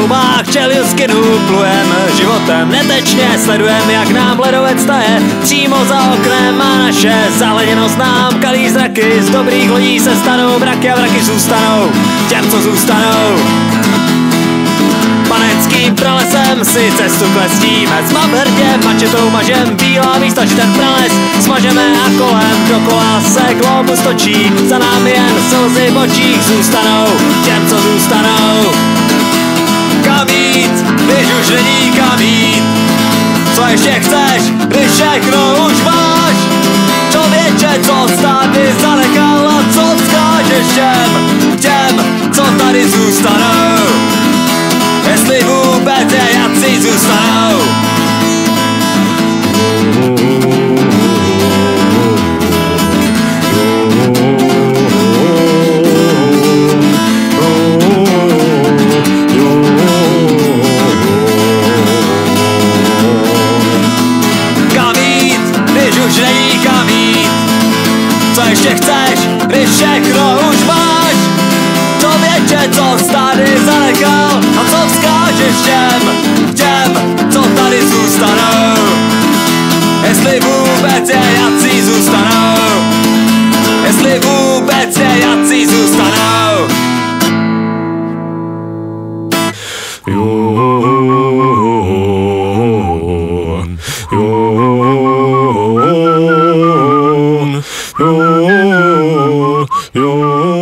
palubách čeliskinu plujem životem. Netečně sledujem, jak nám ledovec taje přímo za oknem. A naše zaleněno znám kalí zraky. Z dobrých lodí se stanou mraky a vraky zůstanou. Těm, co zůstanou. Paneckým pralesem si cestu klestíme Zmap hrdě, mačetou mažem, bílá místa, že ten prales Smažeme a kolem dokola se globus točí. Za námi jen slzy v očích zůstanou. Těm, co zůstanou všechno už máš. Člověče, co státy zanechal a co vzkážeš těm Těm, co tady zůstanou? Jestli vůbec je jací zůstanou Je jací zůstanou Jestli vůbec je jací zůstanou Jo, jo, jo.